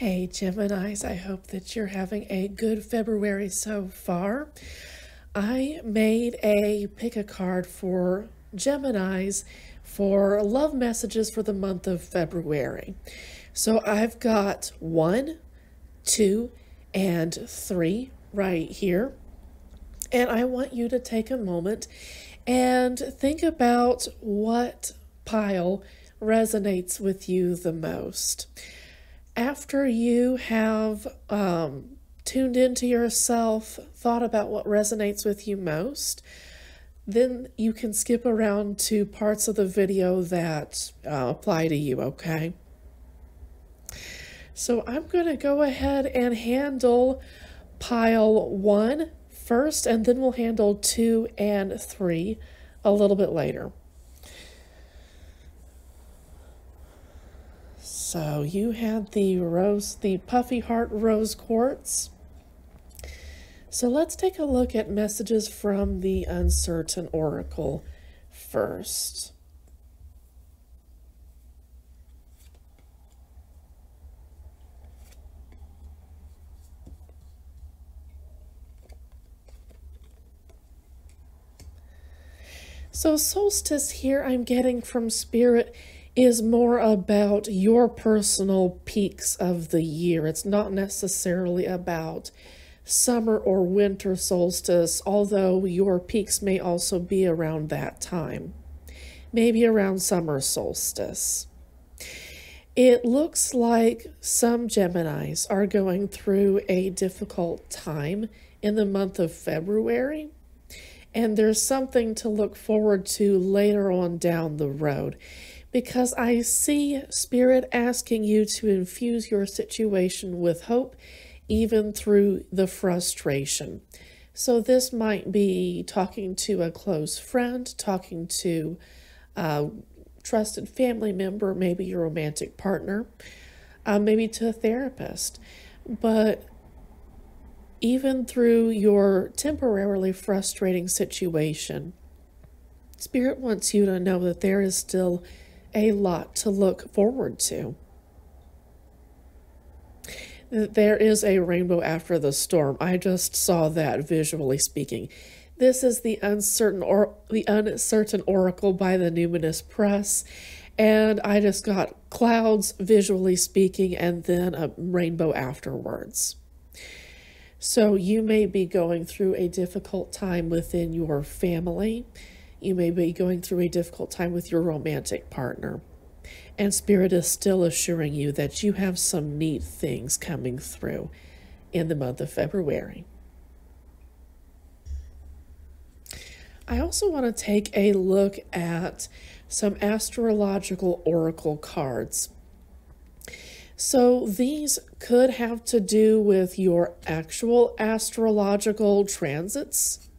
Hey, Geminis, I hope that you're having a good February so far. I made a pick a card for Geminis for love messages for the month of February. So I've got one, two, and three right here. And I want you to take a moment and think about what pile resonates with you the most. After you have um, tuned into yourself, thought about what resonates with you most, then you can skip around to parts of the video that uh, apply to you, okay? So I'm going to go ahead and handle pile one first, and then we'll handle two and three a little bit later. So you had the rose, the puffy heart rose quartz. So let's take a look at messages from the uncertain oracle first. So, solstice here I'm getting from Spirit is more about your personal peaks of the year. It's not necessarily about summer or winter solstice, although your peaks may also be around that time, maybe around summer solstice. It looks like some Geminis are going through a difficult time in the month of February and there's something to look forward to later on down the road because I see Spirit asking you to infuse your situation with hope even through the frustration. So, this might be talking to a close friend, talking to a trusted family member, maybe your romantic partner, uh, maybe to a therapist. But even through your temporarily frustrating situation, Spirit wants you to know that there is still a lot to look forward to. There is a rainbow after the storm. I just saw that visually speaking. This is the uncertain or the uncertain oracle by the Numinous Press, and I just got clouds visually speaking and then a rainbow afterwards. So you may be going through a difficult time within your family. You may be going through a difficult time with your romantic partner. And Spirit is still assuring you that you have some neat things coming through in the month of February. I also want to take a look at some astrological oracle cards. So these could have to do with your actual astrological transits.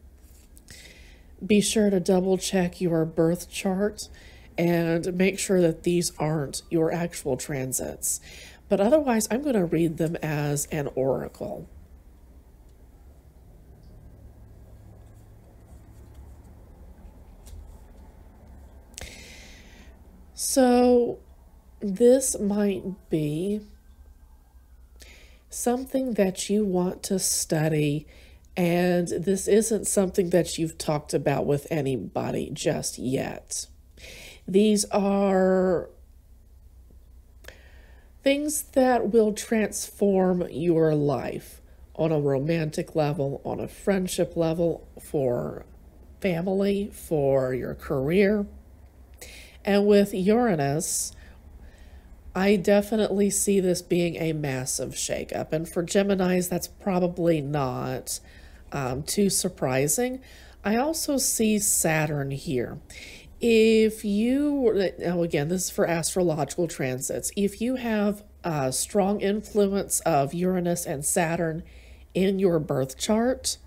Be sure to double check your birth chart and make sure that these aren't your actual transits. But otherwise, I'm going to read them as an oracle. So this might be something that you want to study, and this isn't something that you've talked about with anybody just yet. These are things that will transform your life on a romantic level, on a friendship level, for family, for your career. And with Uranus, I definitely see this being a massive shakeup. And for Geminis, that's probably not um, too surprising. I also see Saturn here. If you, now again, this is for astrological transits, if you have a strong influence of Uranus and Saturn in your birth chart,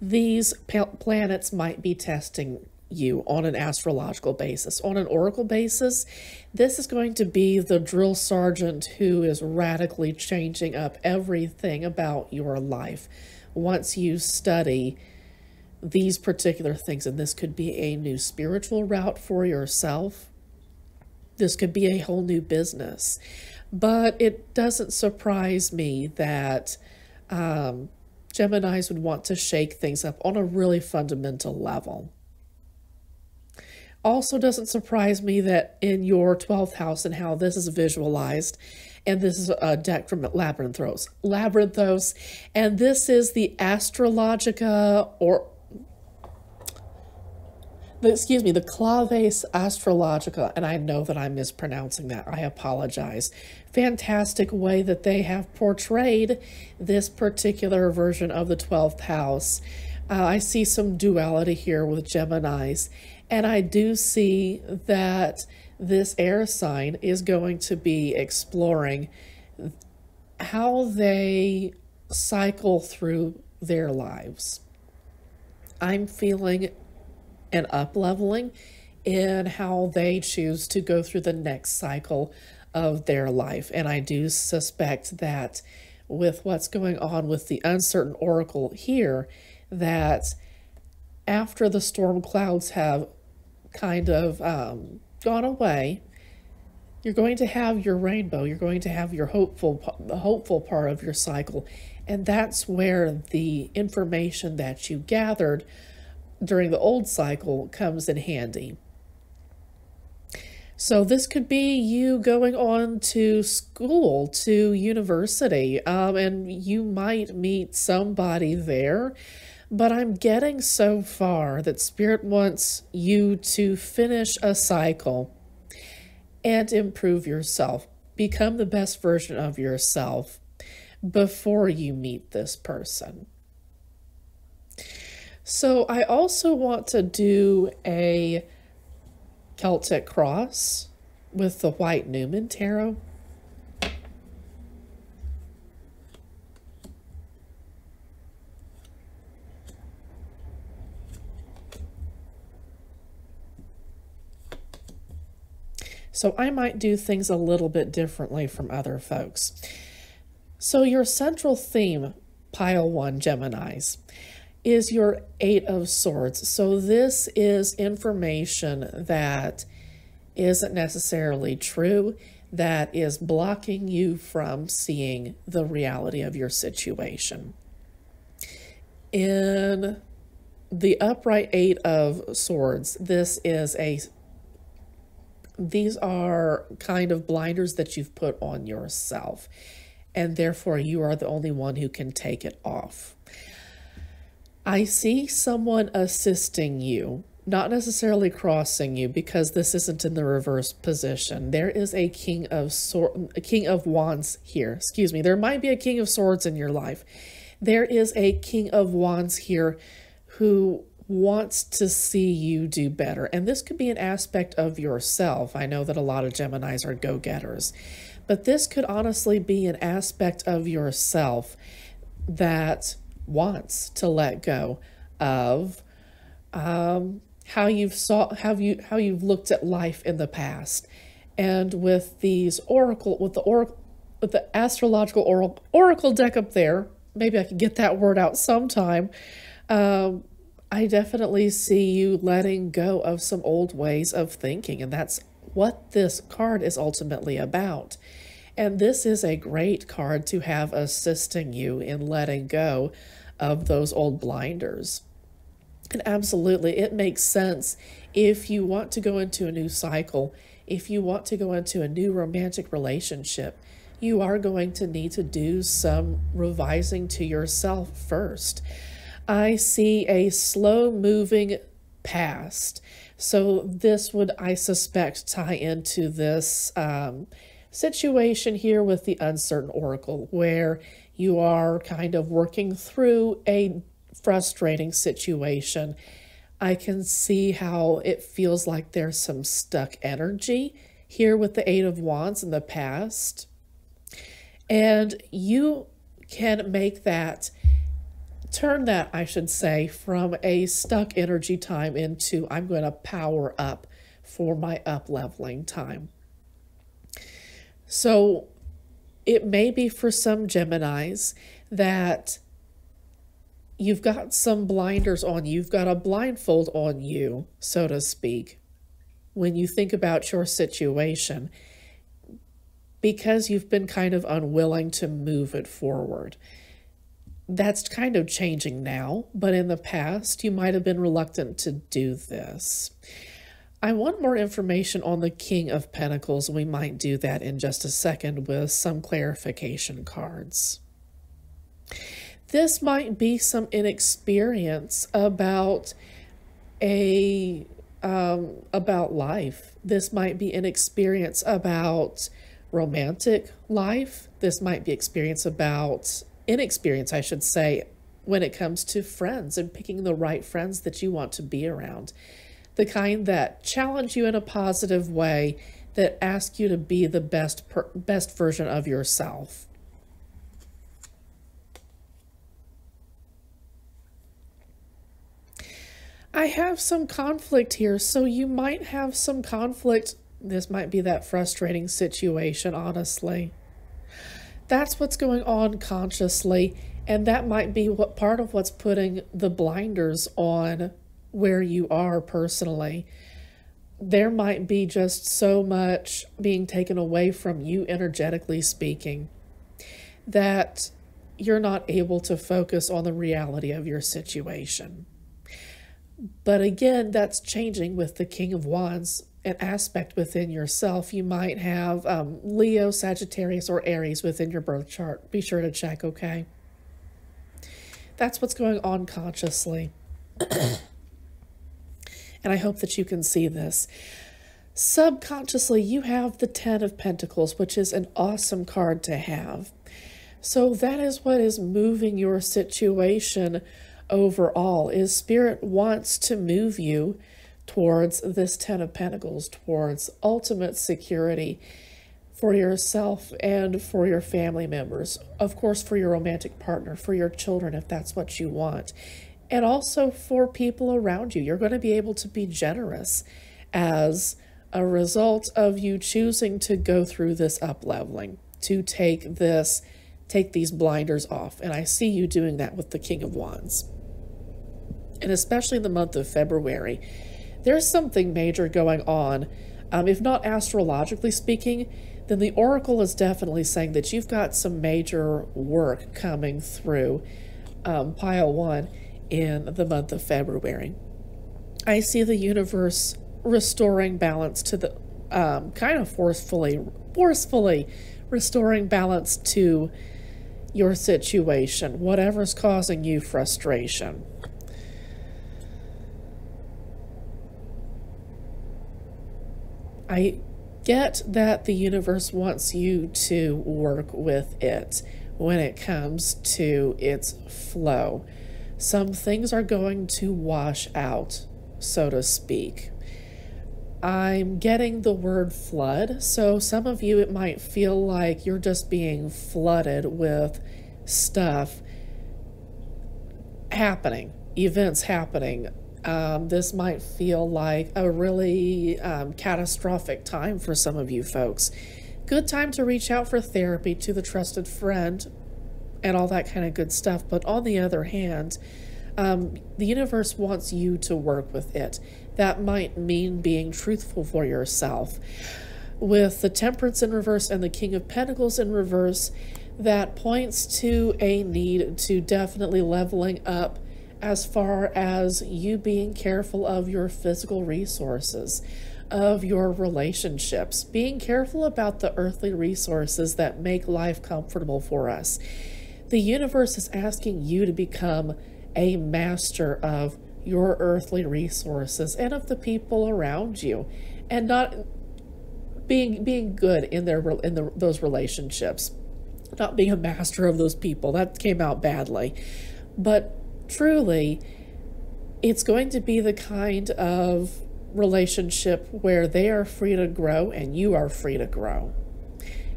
these planets might be testing you on an astrological basis. On an oracle basis, this is going to be the drill sergeant who is radically changing up everything about your life once you study these particular things. And this could be a new spiritual route for yourself. This could be a whole new business. But it doesn't surprise me that um, Geminis would want to shake things up on a really fundamental level. Also, doesn't surprise me that in your 12th house and how this is visualized, and this is a deck from Labyrinthos, Labyrinthos, and this is the Astrologica or excuse me, the Claves Astrologica, and I know that I'm mispronouncing that. I apologize. Fantastic way that they have portrayed this particular version of the 12th house. Uh, I see some duality here with Geminis, and I do see that this air sign is going to be exploring how they cycle through their lives. I'm feeling an up leveling in how they choose to go through the next cycle of their life. And I do suspect that with what's going on with the uncertain oracle here, that after the storm clouds have kind of um, gone away, you're going to have your rainbow. You're going to have your hopeful, the hopeful part of your cycle. And that's where the information that you gathered during the old cycle comes in handy. So this could be you going on to school, to university, um, and you might meet somebody there. But I'm getting so far that Spirit wants you to finish a cycle and improve yourself. Become the best version of yourself before you meet this person. So I also want to do a Celtic cross with the White Numen Tarot. So I might do things a little bit differently from other folks. So your central theme, pile one Geminis, is your Eight of Swords. So this is information that isn't necessarily true, that is blocking you from seeing the reality of your situation. In the upright Eight of Swords, this is a these are kind of blinders that you've put on yourself, and therefore you are the only one who can take it off. I see someone assisting you, not necessarily crossing you because this isn't in the reverse position. There is a king of sword, a king of wands here. Excuse me. There might be a king of swords in your life. There is a king of wands here who wants to see you do better. And this could be an aspect of yourself. I know that a lot of Geminis are go-getters, but this could honestly be an aspect of yourself that wants to let go of um, how you've saw how you how you've looked at life in the past, and with these oracle with the oracle with the astrological oracle oracle deck up there, maybe I can get that word out sometime. Um, I definitely see you letting go of some old ways of thinking, and that's what this card is ultimately about. And this is a great card to have assisting you in letting go of those old blinders. And absolutely, it makes sense if you want to go into a new cycle, if you want to go into a new romantic relationship, you are going to need to do some revising to yourself first. I see a slow moving past. So this would, I suspect, tie into this um, situation here with the uncertain oracle, where you are kind of working through a frustrating situation. I can see how it feels like there's some stuck energy here with the Eight of Wands in the past. And you can make that, turn that, I should say, from a stuck energy time into I'm going to power up for my up leveling time. So it may be for some Geminis that you've got some blinders on you, you've got a blindfold on you, so to speak, when you think about your situation. because you've been kind of unwilling to move it forward. That's kind of changing now, but in the past, you might have been reluctant to do this. I want more information on the King of Pentacles. We might do that in just a second with some clarification cards. This might be some inexperience about a um, about life. This might be an experience about romantic life. This might be experience about inexperience, I should say, when it comes to friends and picking the right friends that you want to be around. The kind that challenge you in a positive way, that ask you to be the best per, best version of yourself. I have some conflict here, so you might have some conflict. This might be that frustrating situation, honestly. That's what's going on consciously, and that might be what part of what's putting the blinders on where you are personally. There might be just so much being taken away from you, energetically speaking, that you're not able to focus on the reality of your situation. But again, that's changing with the King of Wands, an aspect within yourself. You might have um, Leo, Sagittarius, or Aries within your birth chart. Be sure to check, okay? That's what's going on consciously. and I hope that you can see this. Subconsciously, you have the Ten of Pentacles, which is an awesome card to have. So that is what is moving your situation overall is spirit wants to move you towards this 10 of pentacles towards ultimate security for yourself and for your family members. Of course for your romantic partner for your children if that's what you want. And also for people around you. You're going to be able to be generous as a result of you choosing to go through this up leveling to take this take these blinders off. And i see you doing that with the king of wands. And especially in the month of February, there's something major going on. Um, if not astrologically speaking, then the oracle is definitely saying that you've got some major work coming through um, pile one in the month of February. I see the universe restoring balance to the um, kind of forcefully, forcefully restoring balance to your situation, whatever's causing you frustration. I get that the universe wants you to work with it when it comes to its flow. Some things are going to wash out, so to speak. I'm getting the word flood, so some of you it might feel like you're just being flooded with stuff happening, events happening, um, this might feel like a really um, catastrophic time for some of you folks. Good time to reach out for therapy to the trusted friend and all that kind of good stuff. But on the other hand, um, the universe wants you to work with it. That might mean being truthful for yourself. With the Temperance in reverse and the King of Pentacles in reverse, that points to a need to definitely leveling up as far as you being careful of your physical resources, of your relationships, being careful about the earthly resources that make life comfortable for us. The universe is asking you to become a master of your earthly resources and of the people around you and not being being good in their in the, those relationships not being a master of those people that came out badly but truly, it's going to be the kind of relationship where they are free to grow and you are free to grow.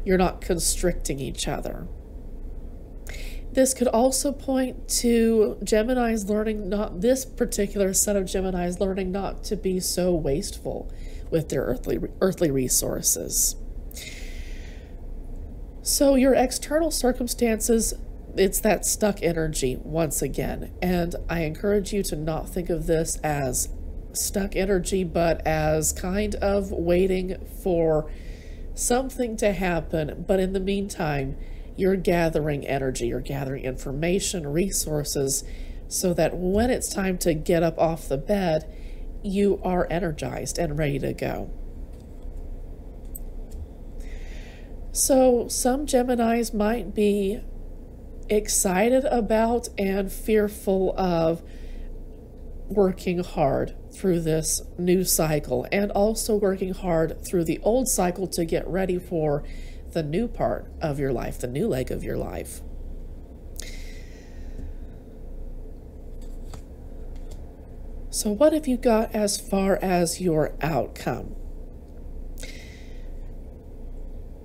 You're not constricting each other. This could also point to Gemini's learning not, this particular set of Gemini's learning not to be so wasteful with their earthly, earthly resources. So your external circumstances it's that stuck energy once again. And I encourage you to not think of this as stuck energy, but as kind of waiting for something to happen, but in the meantime, you're gathering energy, you're gathering information, resources, so that when it's time to get up off the bed, you are energized and ready to go. So, some Geminis might be excited about and fearful of working hard through this new cycle and also working hard through the old cycle to get ready for the new part of your life, the new leg of your life. So, what have you got as far as your outcome?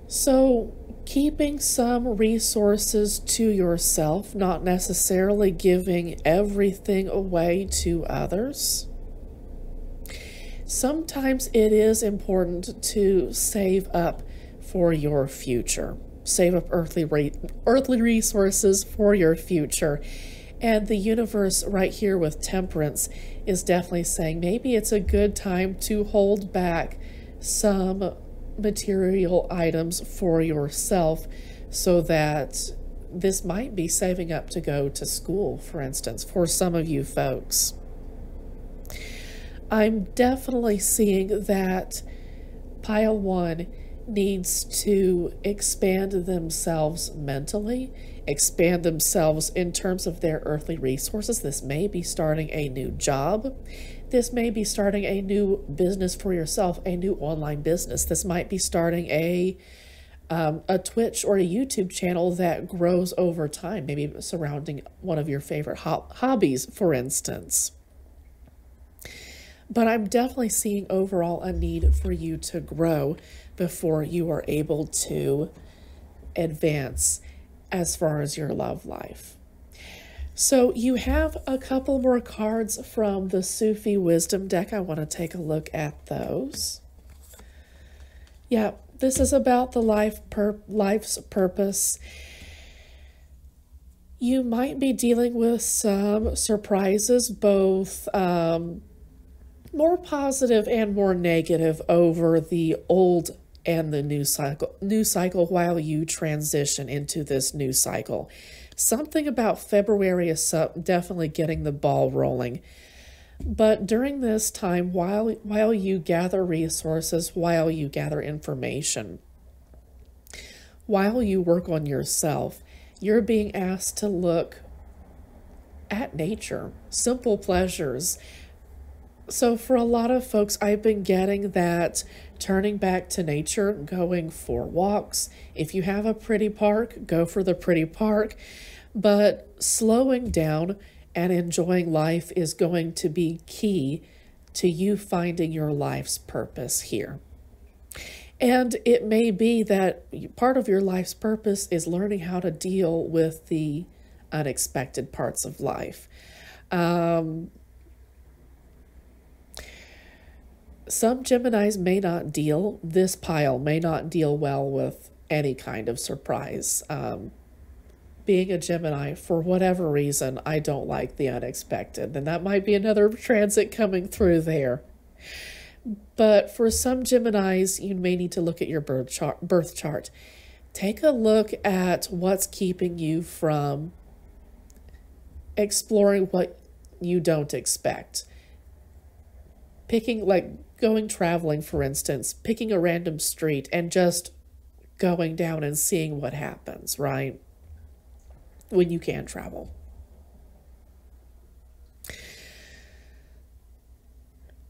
So, keeping some resources to yourself, not necessarily giving everything away to others. Sometimes it is important to save up for your future. Save up earthly re- earthly resources for your future. And the universe right here with temperance is definitely saying maybe it's a good time to hold back some material items for yourself so that this might be saving up to go to school, for instance, for some of you folks. I'm definitely seeing that pile one needs to expand themselves mentally, expand themselves in terms of their earthly resources. This may be starting a new job. This may be starting a new business for yourself, a new online business. This might be starting a um, a Twitch or a YouTube channel that grows over time, maybe surrounding one of your favorite ho hobbies, for instance. But I'm definitely seeing overall a need for you to grow before you are able to advance as far as your love life. So you have a couple more cards from the Sufi Wisdom deck. I want to take a look at those. Yeah, this is about the life pur life's purpose. You might be dealing with some surprises, both um, more positive and more negative over the old and the new cycle new cycle while you transition into this new cycle. Something about February is definitely getting the ball rolling. But during this time, while while you gather resources, while you gather information, while you work on yourself, you're being asked to look at nature, simple pleasures, so, for a lot of folks, I've been getting that turning back to nature, going for walks. If you have a pretty park, go for the pretty park. But slowing down and enjoying life is going to be key to you finding your life's purpose here. And it may be that part of your life's purpose is learning how to deal with the unexpected parts of life. Um, some Geminis may not deal, this pile may not deal well with any kind of surprise. Um, being a Gemini, for whatever reason, I don't like the unexpected. And that might be another transit coming through there. But for some Geminis, you may need to look at your birth chart. Birth chart. Take a look at what's keeping you from exploring what you don't expect. Picking, like, going traveling, for instance, picking a random street and just going down and seeing what happens, right? When you can travel.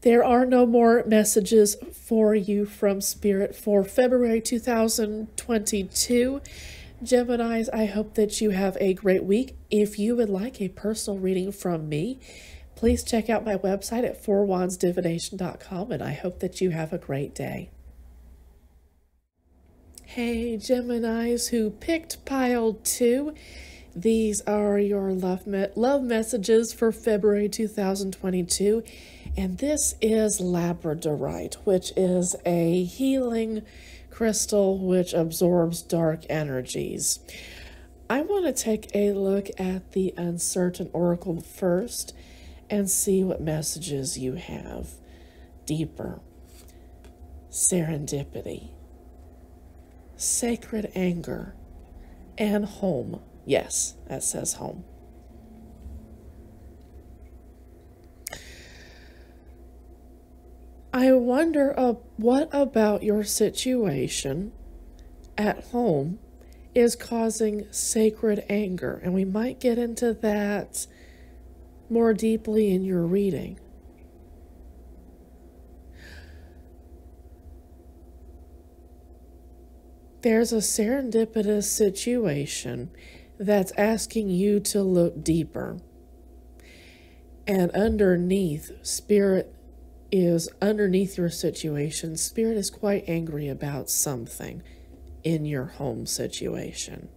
There are no more messages for you from Spirit for February 2022. Geminis, I hope that you have a great week. If you would like a personal reading from me, Please check out my website at fourwandsdivination.com and I hope that you have a great day. Hey, Geminis who picked pile two. These are your love, me love messages for February 2022. And this is Labradorite, which is a healing crystal which absorbs dark energies. I want to take a look at the Uncertain Oracle first and see what messages you have deeper. Serendipity. sacred anger, and home. Yes, that says home. I wonder uh, what about your situation at home is causing sacred anger, and we might get into that more deeply in your reading. There's a serendipitous situation that's asking you to look deeper. And underneath, Spirit is underneath your situation. Spirit is quite angry about something in your home situation.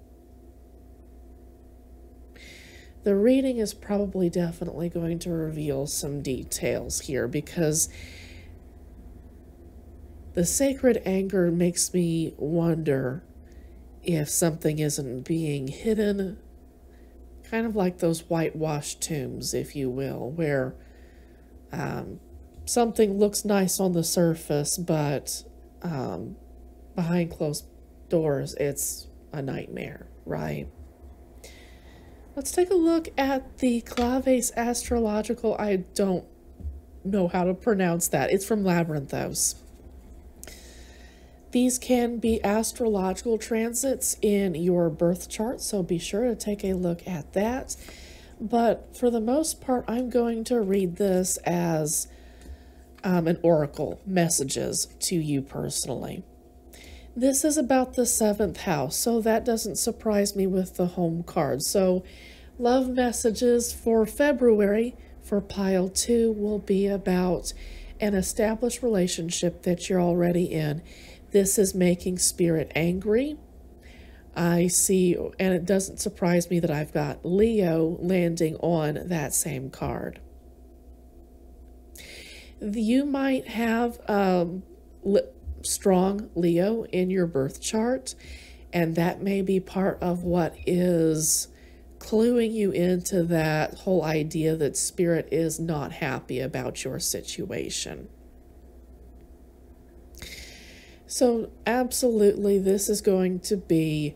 The reading is probably definitely going to reveal some details here because the sacred anger makes me wonder if something isn't being hidden, kind of like those whitewashed tombs, if you will, where um, something looks nice on the surface, but um, behind closed doors, it's a nightmare, right? Let's take a look at the Claves Astrological. I don't know how to pronounce that. It's from Labyrinthos. These can be astrological transits in your birth chart, so be sure to take a look at that. But for the most part, I'm going to read this as um, an oracle messages to you personally. This is about the seventh house, so that doesn't surprise me with the home card. So, love messages for February for pile two will be about an established relationship that you're already in this is making spirit angry. I see, and it doesn't surprise me that I've got Leo landing on that same card. You might have um, strong Leo in your birth chart, and that may be part of what is cluing you into that whole idea that spirit is not happy about your situation. So, absolutely, this is going to be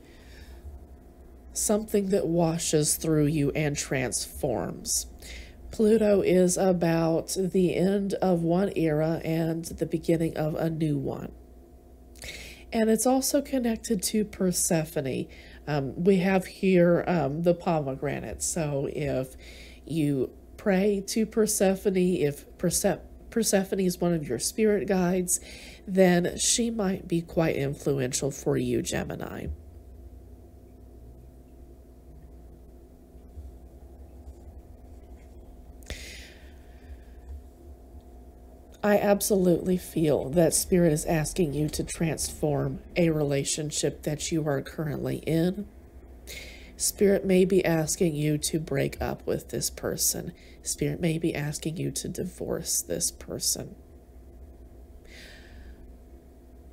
something that washes through you and transforms. Pluto is about the end of one era and the beginning of a new one. And it's also connected to Persephone. Um, we have here um, the pomegranate. So if you pray to Persephone, if Persephone Persephone is one of your spirit guides, then she might be quite influential for you, Gemini. I absolutely feel that Spirit is asking you to transform a relationship that you are currently in. Spirit may be asking you to break up with this person. Spirit may be asking you to divorce this person.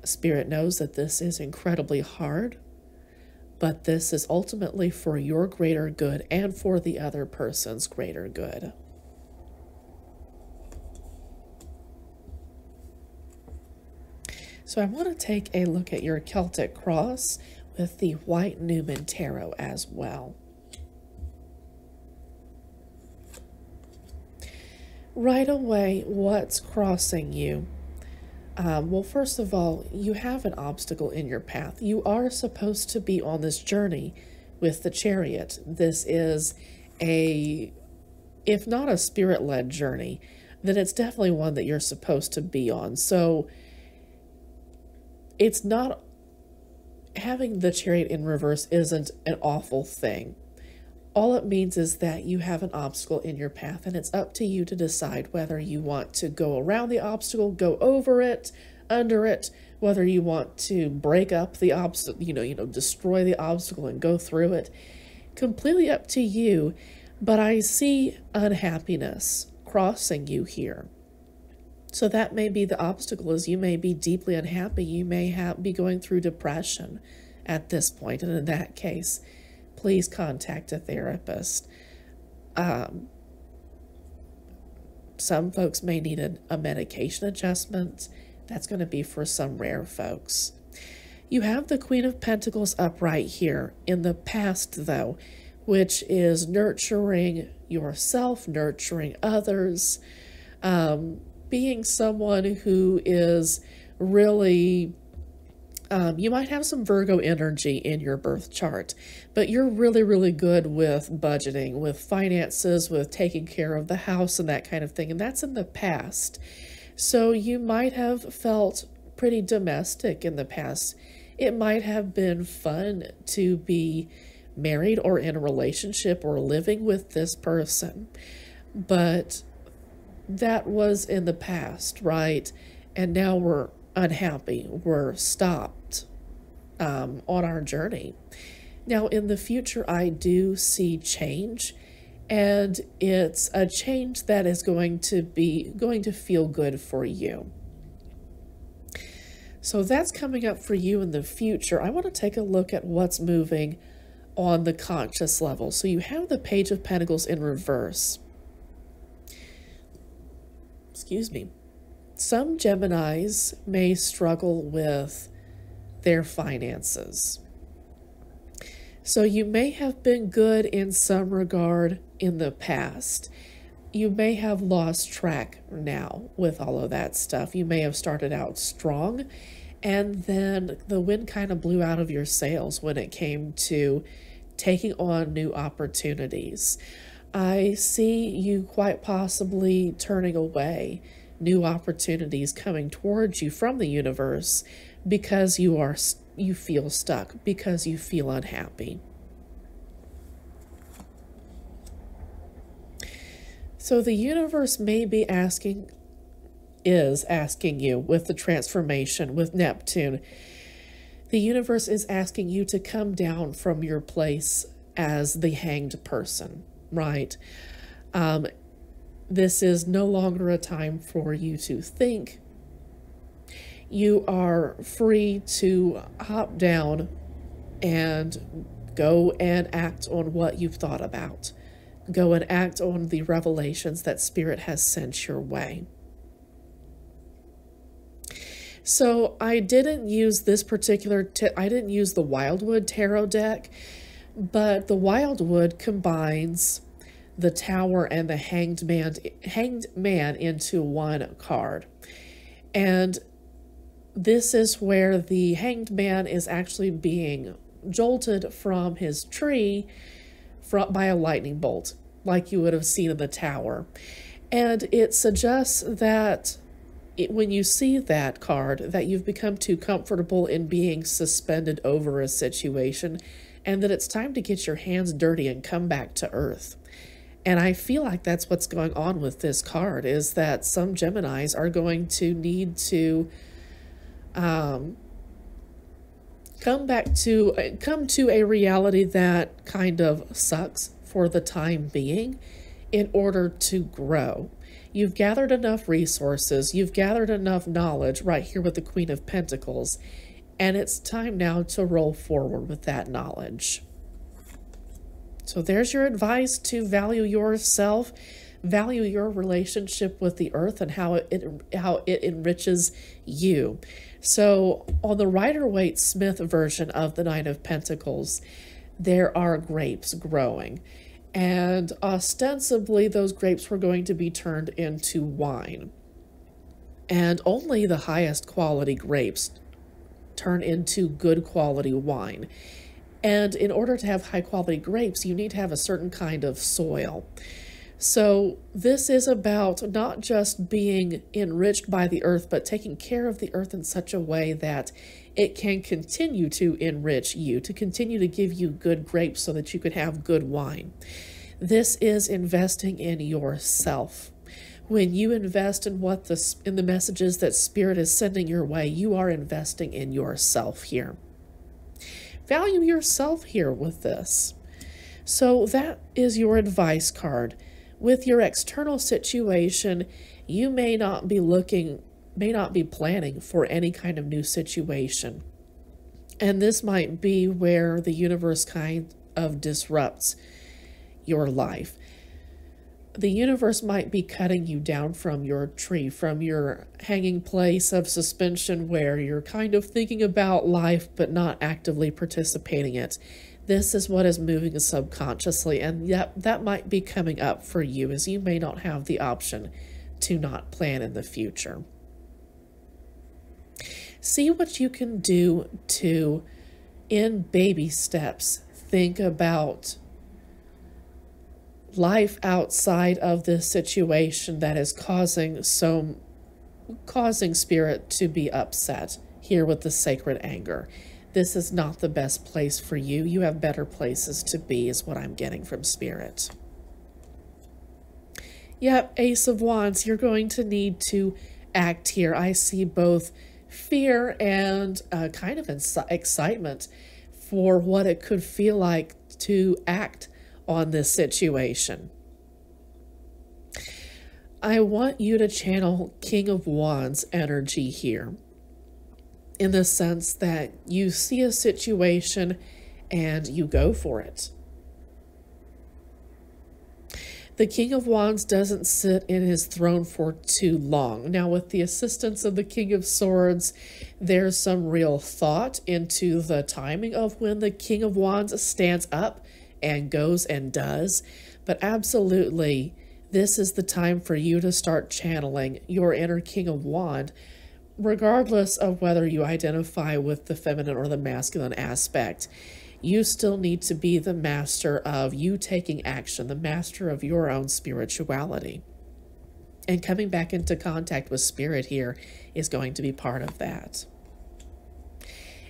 Spirit knows that this is incredibly hard, but this is ultimately for your greater good and for the other person's greater good. So I want to take a look at your Celtic cross with the White Numen Tarot as well. Right away, what's crossing you? Um, well, first of all, you have an obstacle in your path. You are supposed to be on this journey with the chariot. This is a, if not a spirit led journey, then it's definitely one that you're supposed to be on. So it's not, having the chariot in reverse isn't an awful thing. All it means is that you have an obstacle in your path, and it's up to you to decide whether you want to go around the obstacle, go over it, under it, whether you want to break up the obstacle, you know, you know, destroy the obstacle and go through it. Completely up to you, but I see unhappiness crossing you here. So that may be the obstacle is you may be deeply unhappy. You may have, be going through depression at this point. And in that case, please contact a therapist. Um, some folks may need a, a medication adjustment. That's going to be for some rare folks. You have the Queen of Pentacles upright here in the past, though, which is nurturing yourself, nurturing others, um, being someone who is really um, you might have some Virgo energy in your birth chart, but you're really, really good with budgeting, with finances, with taking care of the house and that kind of thing. And that's in the past. So you might have felt pretty domestic in the past. It might have been fun to be married or in a relationship or living with this person. But that was in the past, right? And now we're unhappy. We're stopped um, on our journey. Now, in the future, I do see change, and it's a change that is going to be going to feel good for you. So that's coming up for you in the future. I want to take a look at what's moving on the conscious level. So you have the Page of Pentacles in reverse. Excuse me. Some Geminis may struggle with their finances. So you may have been good in some regard in the past. You may have lost track now with all of that stuff. You may have started out strong and then the wind kind of blew out of your sails when it came to taking on new opportunities. I see you quite possibly turning away new opportunities coming towards you from the universe because you are you feel stuck because you feel unhappy. So the universe may be asking is asking you with the transformation with Neptune. The universe is asking you to come down from your place as the hanged person, right? Um, this is no longer a time for you to think. You are free to hop down and go and act on what you've thought about. Go and act on the revelations that Spirit has sent your way. So I didn't use this particular, I didn't use the Wildwood Tarot deck, but the Wildwood combines the tower and the hanged man hanged man into one card. And this is where the hanged man is actually being jolted from his tree from, by a lightning bolt, like you would have seen in the tower. And it suggests that it, when you see that card, that you've become too comfortable in being suspended over a situation, and that it's time to get your hands dirty and come back to earth. And I feel like that's what's going on with this card is that some Geminis are going to need to um, come back to come to a reality that kind of sucks for the time being in order to grow. You've gathered enough resources, you've gathered enough knowledge right here with the Queen of Pentacles, and it's time now to roll forward with that knowledge. So there's your advice to value yourself, value your relationship with the earth and how it how it enriches you. So on the Rider Waite Smith version of the Nine of Pentacles, there are grapes growing. And ostensibly, those grapes were going to be turned into wine. And only the highest quality grapes turn into good quality wine. And in order to have high quality grapes, you need to have a certain kind of soil. So this is about not just being enriched by the earth, but taking care of the earth in such a way that it can continue to enrich you, to continue to give you good grapes so that you could have good wine. This is investing in yourself. When you invest in what the in the messages that spirit is sending your way, you are investing in yourself here. Value yourself here with this. So that is your advice card. With your external situation, you may not be looking, may not be planning for any kind of new situation. And this might be where the universe kind of disrupts your life. The universe might be cutting you down from your tree, from your hanging place of suspension where you're kind of thinking about life but not actively participating in it. This is what is moving subconsciously, and yep, that might be coming up for you as you may not have the option to not plan in the future. See what you can do to, in baby steps, think about life outside of this situation that is causing so causing spirit to be upset here with the sacred anger. This is not the best place for you. You have better places to be, is what I'm getting from spirit. Yep, Ace of Wands, you're going to need to act here. I see both fear and uh, kind of excitement for what it could feel like to act on this situation. I want you to channel King of Wands energy here in the sense that you see a situation and you go for it. The King of Wands doesn't sit in his throne for too long. Now, with the assistance of the King of Swords, there's some real thought into the timing of when the King of Wands stands up and goes and does. But absolutely, this is the time for you to start channeling your inner King of Wand, regardless of whether you identify with the feminine or the masculine aspect you still need to be the master of you taking action, the master of your own spirituality. And coming back into contact with spirit here is going to be part of that.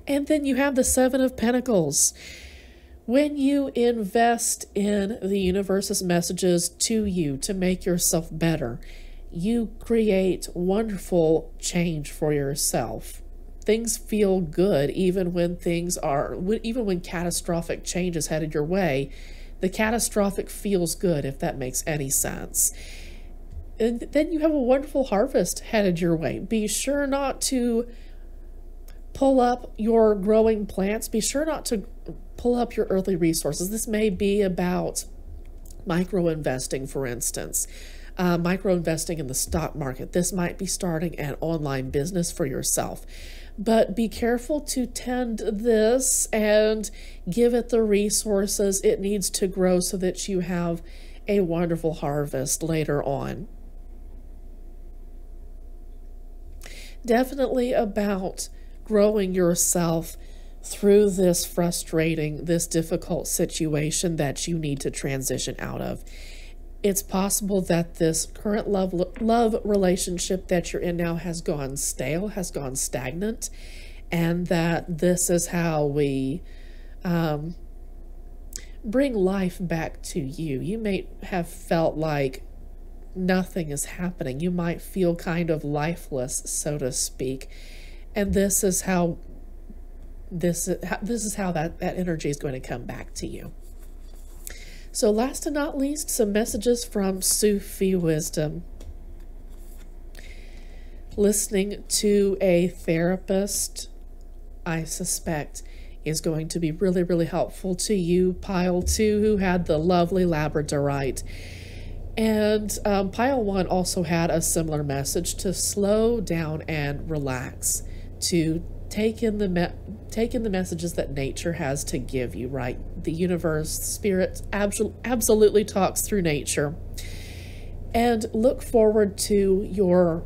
And then you have the Seven of Pentacles. When you invest in the universe's messages to you to make yourself better, you create wonderful change for yourself. Things feel good even when things are even when catastrophic change is headed your way. The catastrophic feels good if that makes any sense. And then you have a wonderful harvest headed your way. Be sure not to pull up your growing plants be sure not to pull up your earthly resources. This may be about micro investing for instance uh, micro investing in the stock market. This might be starting an online business for yourself. But be careful to tend this and give it the resources it needs to grow so that you have a wonderful harvest later on. Definitely about growing yourself through this frustrating, this difficult situation that you need to transition out of it's possible that this current love love relationship that you're in now has gone stale, has gone stagnant, and that this is how we um, bring life back to you. You may have felt like nothing is happening. You might feel kind of lifeless, so to speak, and this is how this this is how that that energy is going to come back to you. So, last and not least, some messages from Sufi wisdom. Listening to a therapist, I suspect, is going to be really, really helpful to you, Pile 2, who had the lovely Labradorite. And um, Pile 1 also had a similar message to slow down and relax, to take in the me- take in the messages that nature has to give you right the universe spirit abso- absolutely talks through nature and look forward to your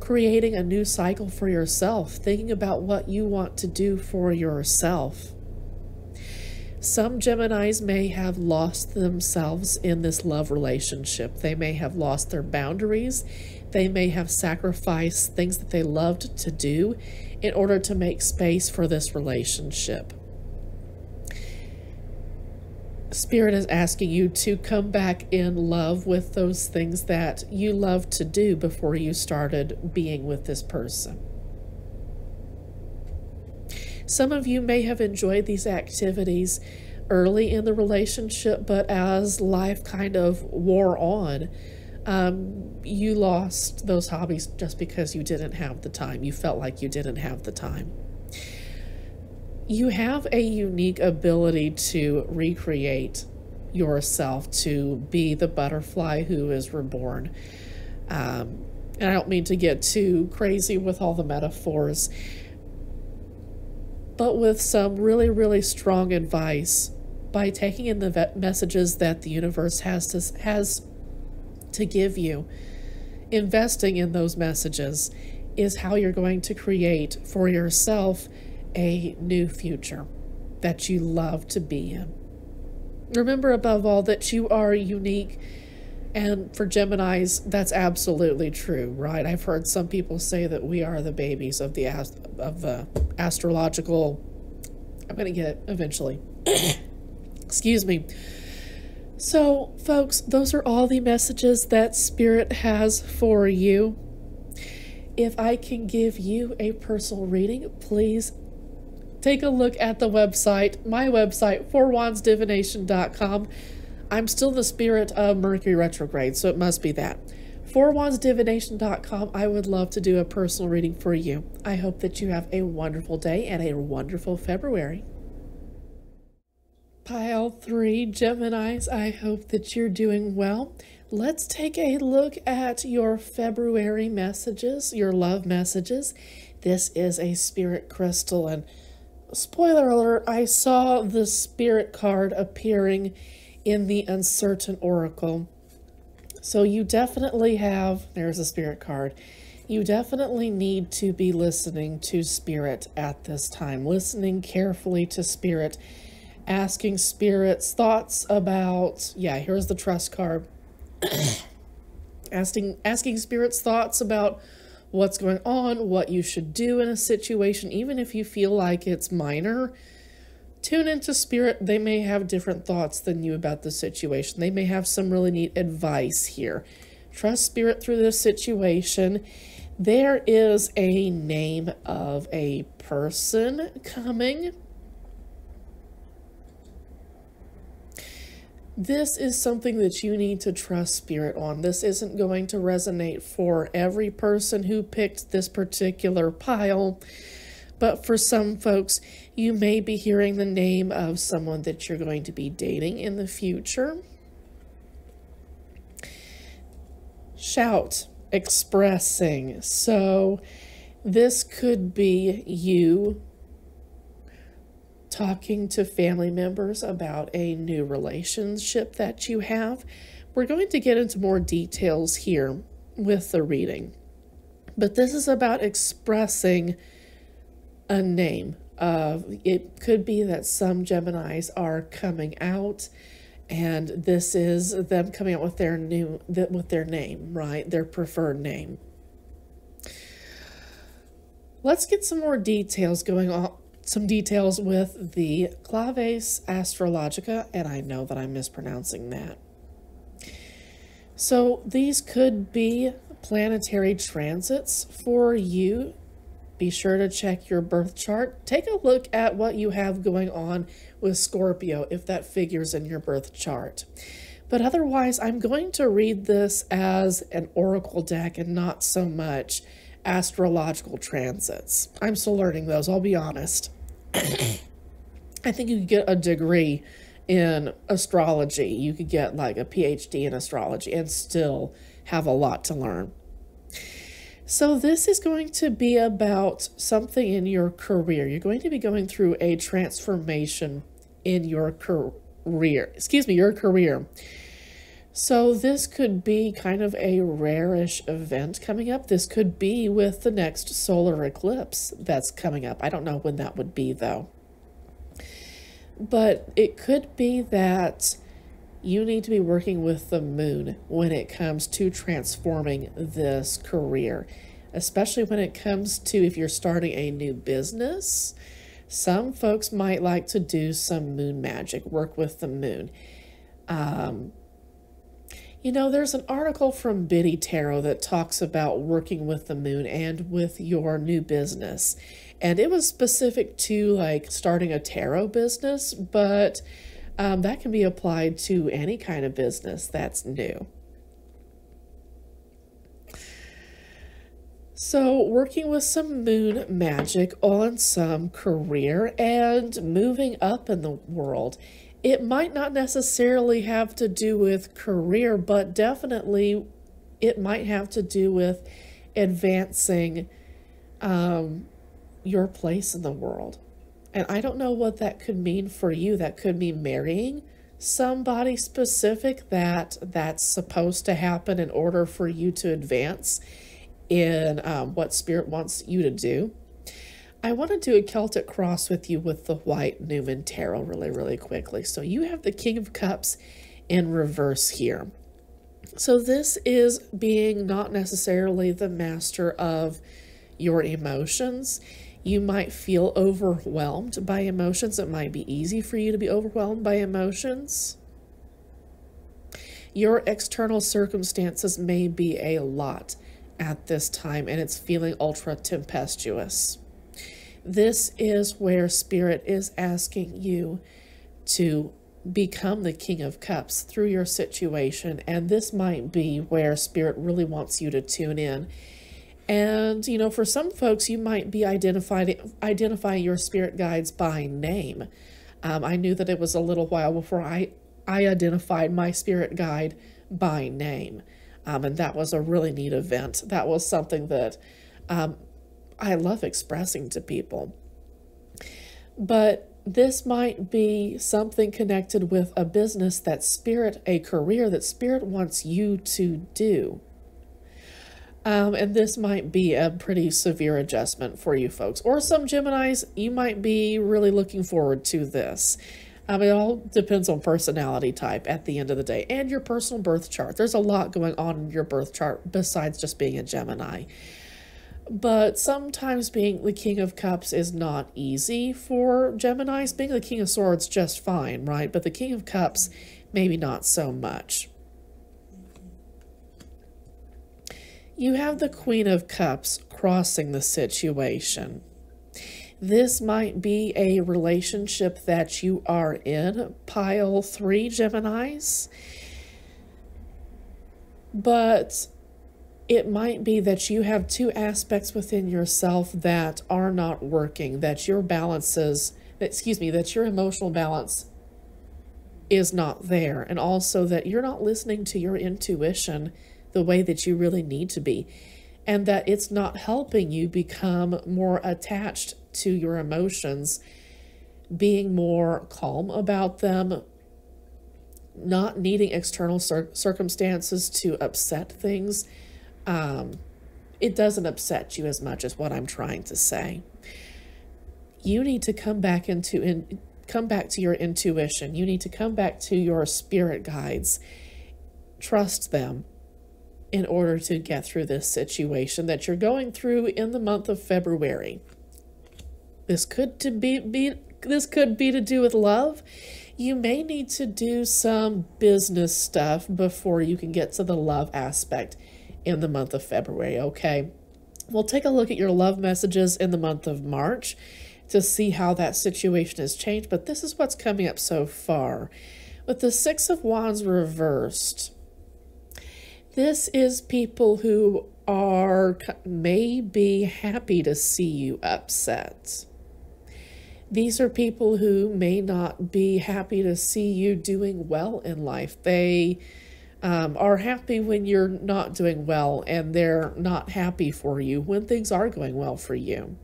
creating a new cycle for yourself thinking about what you want to do for yourself some Geminis may have lost themselves in this love relationship. They may have lost their boundaries. They may have sacrificed things that they loved to do in order to make space for this relationship. Spirit is asking you to come back in love with those things that you loved to do before you started being with this person. Some of you may have enjoyed these activities early in the relationship, but as life kind of wore on, um, you lost those hobbies just because you didn't have the time. You felt like you didn't have the time. You have a unique ability to recreate yourself to be the butterfly who is reborn. Um, and I don't mean to get too crazy with all the metaphors, but with some really, really strong advice by taking in the messages that the universe has to, has to give you. Investing in those messages is how you're going to create for yourself a new future that you love to be in. Remember, above all, that you are unique. And for Geminis, that's absolutely true, right? I've heard some people say that we are the babies of the of the astrological. I'm going to get it eventually. Excuse me. So, folks, those are all the messages that Spirit has for you. If I can give you a personal reading, please take a look at the website, my website, fourwandsdivination.com. I'm still the spirit of Mercury retrograde, so it must be that. Fourwandsdivination.com. I would love to do a personal reading for you. I hope that you have a wonderful day and a wonderful February. Pile 3 Geminis, I hope that you're doing well. Let's take a look at your February messages, your love messages. This is a spirit crystal and spoiler alert, I saw the spirit card appearing in the uncertain oracle. So you definitely have, there's a spirit card. You definitely need to be listening to spirit at this time, listening carefully to spirit, asking spirit's thoughts about, yeah, here's the trust card. asking asking spirit's thoughts about what's going on, what you should do in a situation, even if you feel like it's minor. Tune into spirit. They may have different thoughts than you about the situation. They may have some really neat advice here. Trust spirit through this situation. There is a name of a person coming This is something that you need to trust spirit on. This isn't going to resonate for every person who picked this particular pile, but for some folks, you may be hearing the name of someone that you're going to be dating in the future. Shout, expressing. So this could be you talking to family members about a new relationship that you have. We're going to get into more details here with the reading, but this is about expressing a name. Of it could be that some Geminis are coming out, and this is them coming out with their new with their name, right? Their preferred name. Let's get some more details going on some details with the Claves Astrologica, and I know that I'm mispronouncing that. So these could be planetary transits for you. Be sure to check your birth chart. Take a look at what you have going on with Scorpio if that figures in your birth chart. But otherwise, I'm going to read this as an oracle deck and not so much astrological transits. I'm still learning those, I'll be honest. I think you could get a degree in astrology. You could get like a PhD in astrology and still have a lot to learn. So, this is going to be about something in your career. You're going to be going through a transformation in your career. Excuse me, your career. So, this could be kind of a rarish event coming up. This could be with the next solar eclipse that's coming up. I don't know when that would be, though. But it could be that you need to be working with the moon when it comes to transforming this career, especially when it comes to if you're starting a new business. Some folks might like to do some moon magic, work with the moon. Um, you know, there's an article from Biddy Tarot that talks about working with the moon and with your new business. And it was specific to like starting a tarot business, but um, that can be applied to any kind of business that's new. So, working with some moon magic on some career and moving up in the world It might not necessarily have to do with career, but definitely it might have to do with advancing um, your place in the world. And I don't know what that could mean for you. That could mean marrying somebody specific that that's supposed to happen in order for you to advance in um, what spirit wants you to do. I want to do a Celtic cross with you with the White Numen Tarot really, really quickly. So you have the King of Cups in reverse here. So this is being not necessarily the master of your emotions. You might feel overwhelmed by emotions. It might be easy for you to be overwhelmed by emotions. Your external circumstances may be a lot at this time and it's feeling ultra tempestuous. This is where Spirit is asking you to become the King of Cups through your situation. And this might be where Spirit really wants you to tune in. And, you know, for some folks, you might be identified, identifying your spirit guides by name. Um, I knew that it was a little while before I, I identified my spirit guide by name. Um, and that was a really neat event. That was something that um, I love expressing to people. But this might be something connected with a business that spirit, a career that spirit wants you to do. Um, and this might be a pretty severe adjustment for you folks. Or some Geminis, you might be really looking forward to this. Um, it all depends on personality type at the end of the day and your personal birth chart. There's a lot going on in your birth chart besides just being a Gemini. But sometimes being the King of Cups is not easy for Geminis. Being the King of Swords, just fine, right? But the King of Cups, maybe not so much. You have the Queen of Cups crossing the situation. This might be a relationship that you are in, pile three Geminis. But it might be that you have two aspects within yourself that are not working, that your balances, excuse me, that your emotional balance is not there, and also that you're not listening to your intuition the way that you really need to be, and that it's not helping you become more attached to your emotions, being more calm about them, not needing external cir circumstances to upset things um, it doesn't upset you as much as what I'm trying to say. You need to come back into in, come back to your intuition. You need to come back to your spirit guides. Trust them in order to get through this situation that you're going through in the month of February. This could to be, be this could be to do with love. You may need to do some business stuff before you can get to the love aspect in the month of February, okay? We'll take a look at your love messages in the month of March to see how that situation has changed, but this is what's coming up so far. With the Six of Wands reversed, this is people who are may be happy to see you upset. These are people who may not be happy to see you doing well in life. They um, are happy when you're not doing well and they're not happy for you when things are going well for you.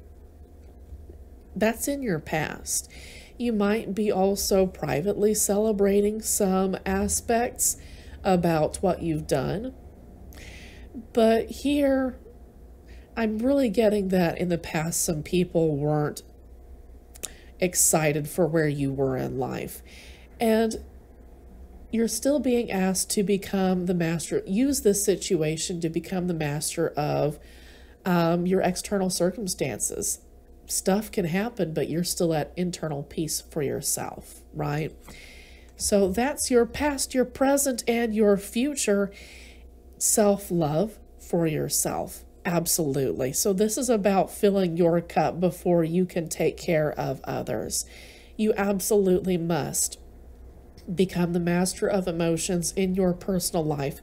That's in your past. You might be also privately celebrating some aspects about what you've done. But here, I'm really getting that in the past, some people weren't excited for where you were in life. And you're still being asked to become the master, use this situation to become the master of um, your external circumstances. Stuff can happen, but you're still at internal peace for yourself, right? So that's your past, your present, and your future self love for yourself. Absolutely. So this is about filling your cup before you can take care of others. You absolutely must become the master of emotions in your personal life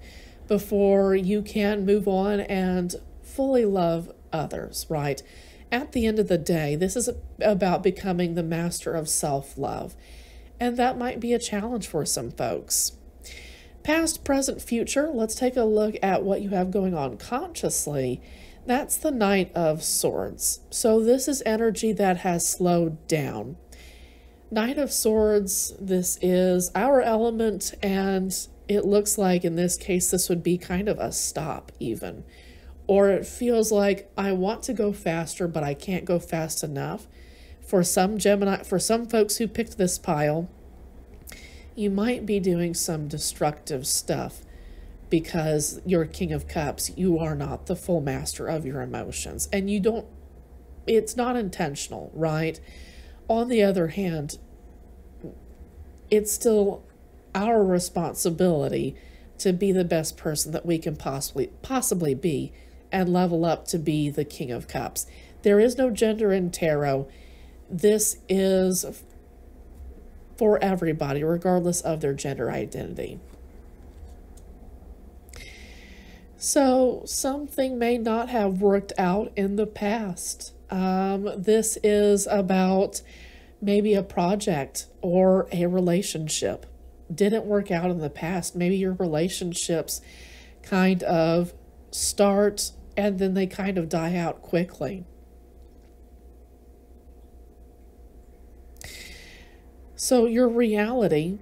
before you can move on and fully love others, right? At the end of the day, this is about becoming the master of self love. and that might be a challenge for some folks. Past, present, future, let's take a look at what you have going on consciously. That's the Knight of Swords. So, this is energy that has slowed down. Knight of Swords, this is our element, and it looks like in this case, this would be kind of a stop, even. Or it feels like I want to go faster, but I can't go fast enough. For some Gemini, for some folks who picked this pile, you might be doing some destructive stuff because you're King of Cups. You are not the full master of your emotions. And you don't, it's not intentional, right? On the other hand, it's still our responsibility to be the best person that we can possibly possibly be and level up to be the king of cups. There is no gender in tarot. This is for everybody, regardless of their gender identity. So, something may not have worked out in the past. Um, this is about maybe a project or a relationship didn't work out in the past. Maybe your relationships kind of start and then they kind of die out quickly. So, your reality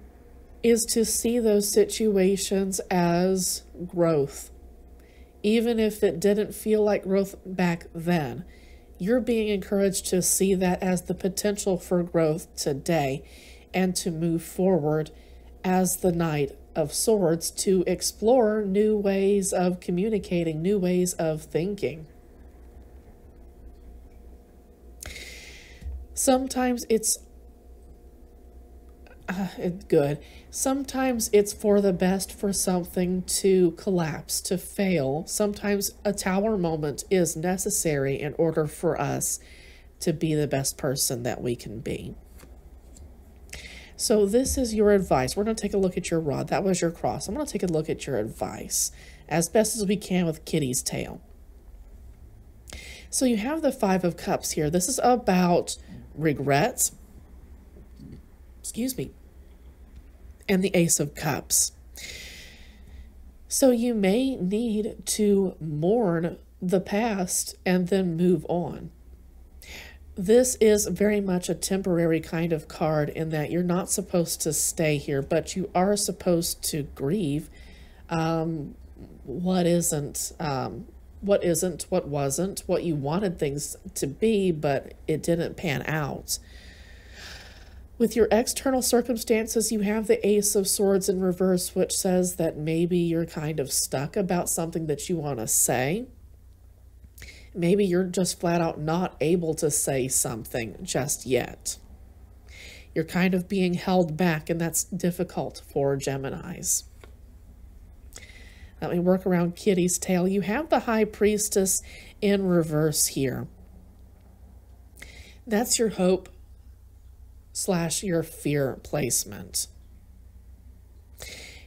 is to see those situations as growth. Even if it didn't feel like growth back then, you're being encouraged to see that as the potential for growth today and to move forward as the Knight of Swords to explore new ways of communicating, new ways of thinking. Sometimes it's uh, good. Sometimes it's for the best for something to collapse, to fail. Sometimes a tower moment is necessary in order for us to be the best person that we can be. So this is your advice. We're going to take a look at your rod. That was your cross. I'm going to take a look at your advice as best as we can with Kitty's tail. So you have the Five of Cups here. This is about regrets. Excuse me and the Ace of Cups. So you may need to mourn the past and then move on. This is very much a temporary kind of card in that you're not supposed to stay here, but you are supposed to grieve um, what isn't, um, what isn't, what wasn't, what you wanted things to be, but it didn't pan out. With your external circumstances, you have the Ace of Swords in reverse, which says that maybe you're kind of stuck about something that you want to say. Maybe you're just flat out not able to say something just yet. You're kind of being held back, and that's difficult for Geminis. Let me work around Kitty's tail. You have the High Priestess in reverse here. That's your hope slash your fear placement.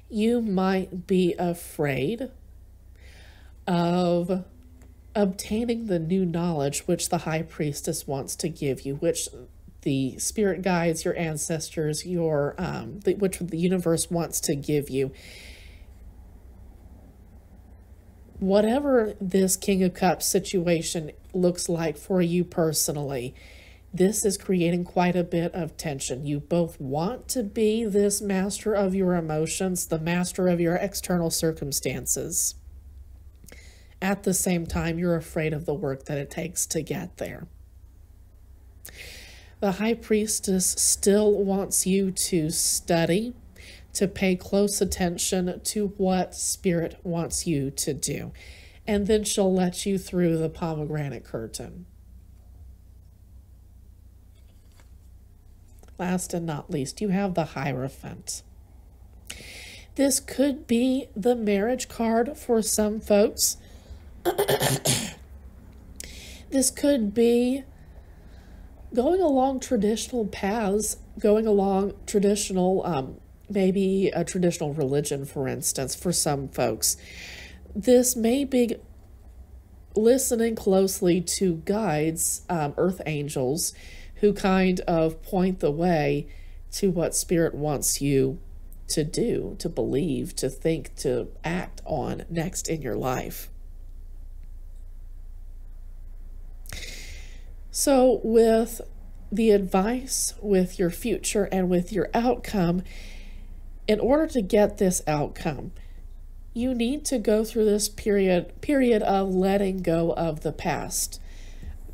You might be afraid of obtaining the new knowledge which the high priestess wants to give you, which the spirit guides, your ancestors, your um, the, which the universe wants to give you. Whatever this King of Cups situation looks like for you personally, this is creating quite a bit of tension. You both want to be this master of your emotions, the master of your external circumstances. At the same time, you're afraid of the work that it takes to get there. The high priestess still wants you to study, to pay close attention to what spirit wants you to do. And then she'll let you through the pomegranate curtain. Last and not least, you have the Hierophant. This could be the marriage card for some folks. this could be going along traditional paths, going along traditional, um, maybe a traditional religion, for instance, for some folks. This may be listening closely to guides, um, earth angels, who kind of point the way to what Spirit wants you to do, to believe, to think, to act on next in your life. So, with the advice, with your future, and with your outcome, in order to get this outcome, you need to go through this period period of letting go of the past.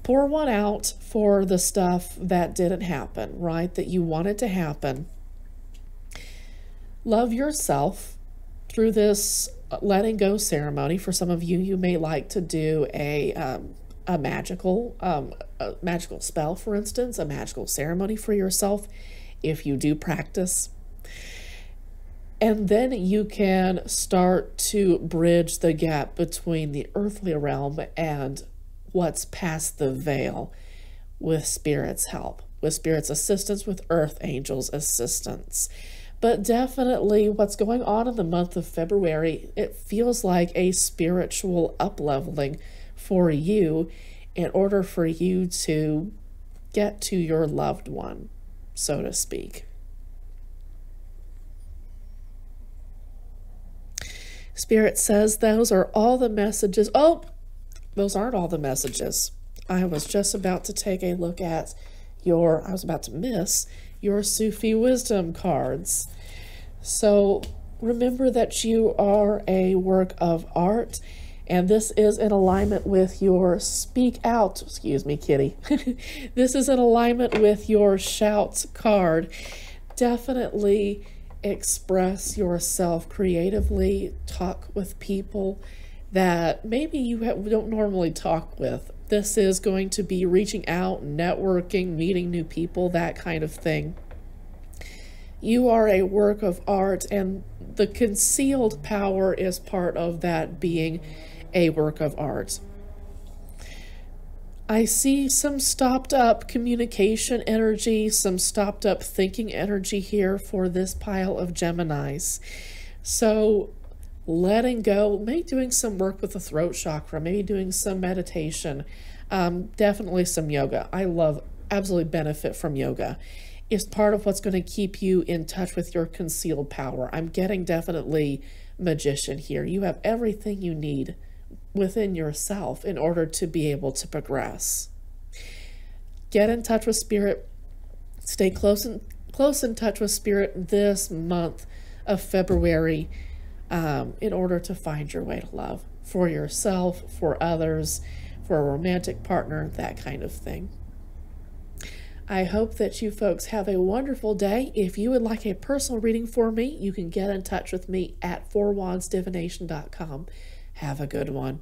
Pour one out for the stuff that didn't happen, right? That you wanted to happen. Love yourself through this letting go ceremony. For some of you, you may like to do a um, a magical um, a magical spell, for instance, a magical ceremony for yourself. If you do practice and then you can start to bridge the gap between the earthly realm and what's past the veil with Spirit's help, with Spirit's assistance, with Earth Angels' assistance. But definitely, what's going on in the month of February, it feels like a spiritual upleveling for you in order for you to get to your loved one, so to speak. Spirit says those are all the messages. Oh, those aren't all the messages. I was just about to take a look at your, I was about to miss your Sufi wisdom cards. So remember that you are a work of art and this is in alignment with your speak out, excuse me, kitty. this is in alignment with your shouts card. Definitely express yourself creatively, talk with people that maybe you don't normally talk with. This is going to be reaching out, networking, meeting new people, that kind of thing. You are a work of art, and the concealed power is part of that being a work of art. I see some stopped up communication energy, some stopped up thinking energy here for this pile of Geminis. So letting go, maybe doing some work with the throat chakra, maybe doing some meditation, um, definitely some yoga. I love, absolutely benefit from yoga. It's part of what's going to keep you in touch with your concealed power. I'm getting definitely magician here. You have everything you need within yourself in order to be able to progress. Get in touch with spirit. Stay close and close in touch with spirit this month of February um, in order to find your way to love for yourself, for others, for a romantic partner, that kind of thing. I hope that you folks have a wonderful day. If you would like a personal reading for me, you can get in touch with me at fourwandsdivination.com. Have a good one.